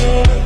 sure.